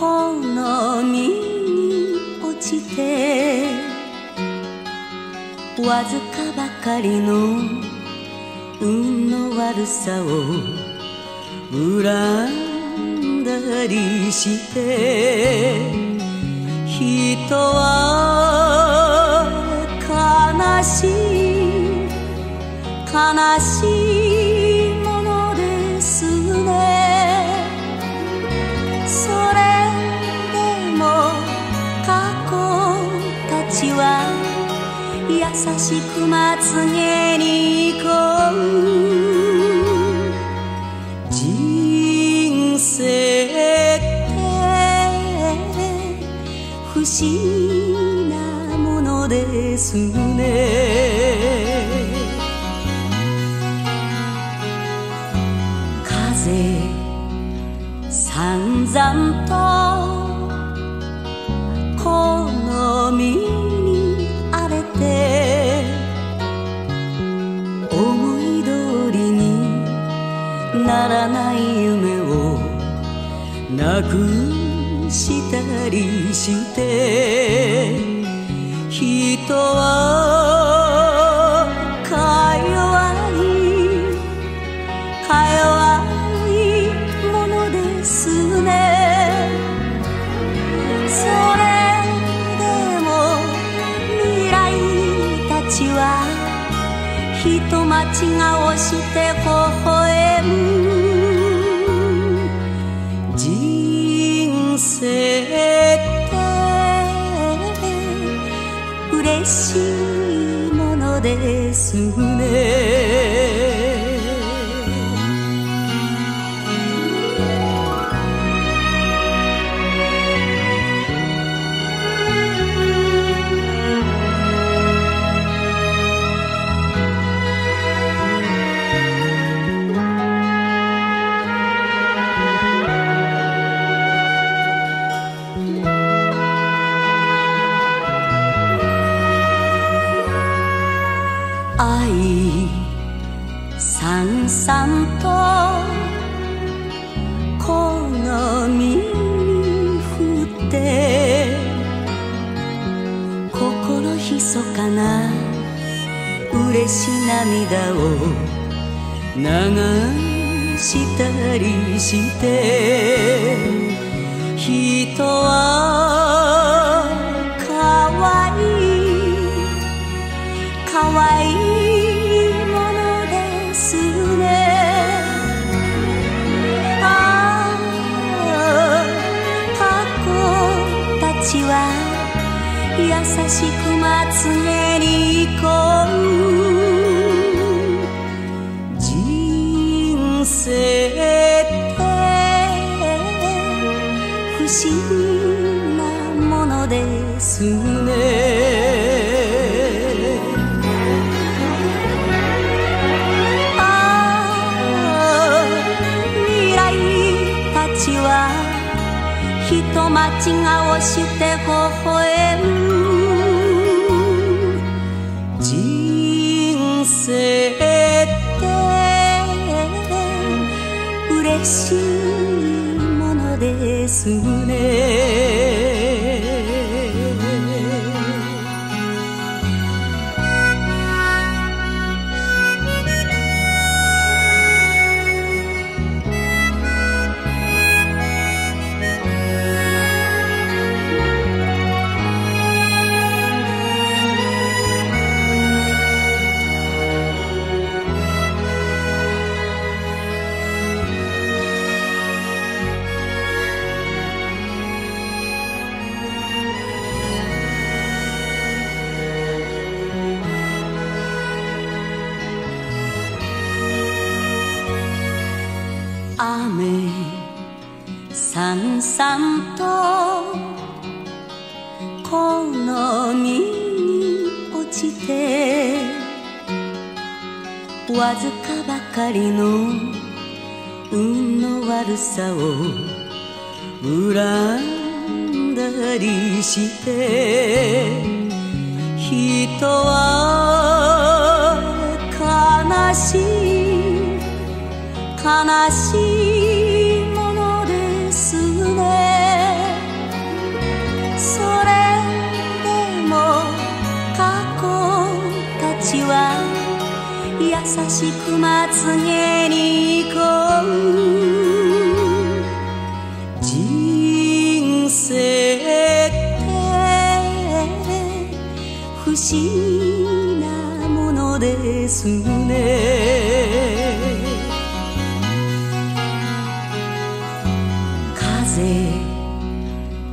この身に落ちてわずかばかりの運の悪さを恨んだりして人は悲しい悲しい優しくまつげにこう。人生って不思議なものですね。風さんざんとならない夢をなくしたりして人はか弱いか弱いものですね。それでも未来たちは人待ち顔して微笑絶対嬉しいものですね。んとこの身に降って心ひそかな嬉し涙を流したりしてちは優しくまつげに行こう人生って不思議なものですね。ああして微笑む人生って嬉しいものですね。雨さんさんとこの身に落ちてわずかばかりの運の悪さを恨んだりして人は悲しいものですね。それでも過去たちは優しくまつげに行こう。人生って不思議なものですね。風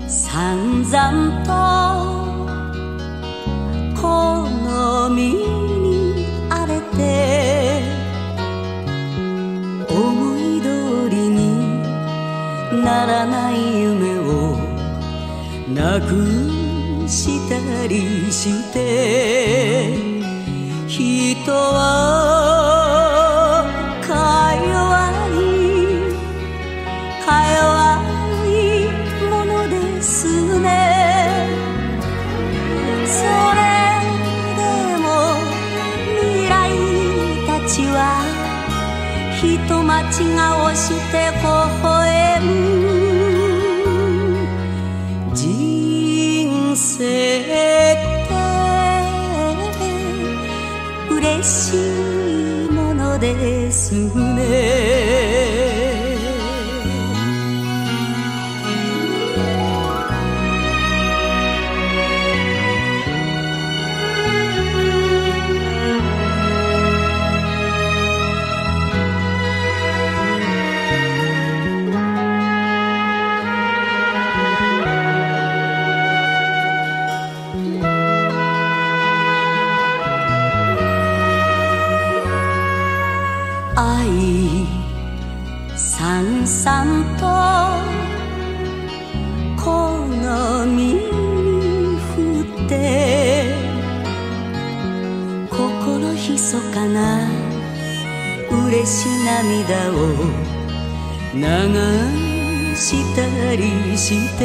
散々とこの身に荒れて思い通りにならない夢をなくしたりして人は人待ち顔して微笑む。人生って嬉しいものですね。さんさんとこの身に降って心ひそかな嬉し涙を流したりして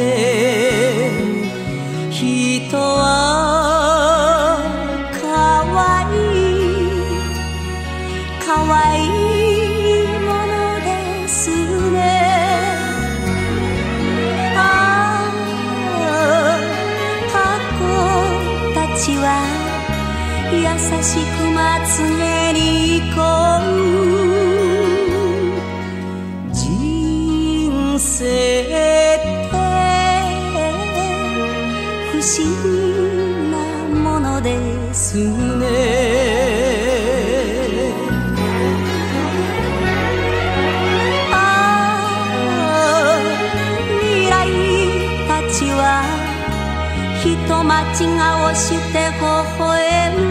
人はちは優しくまつげに行こう人生って不思議。人待ち顔して微笑む。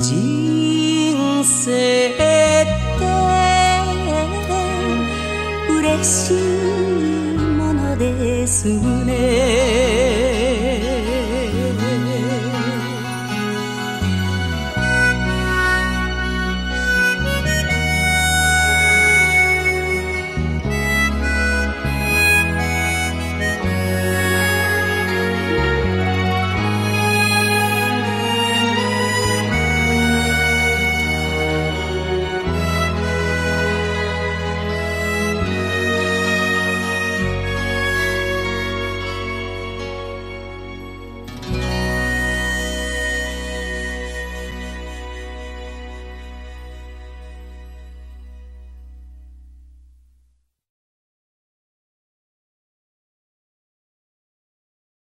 人生って嬉しいものですね。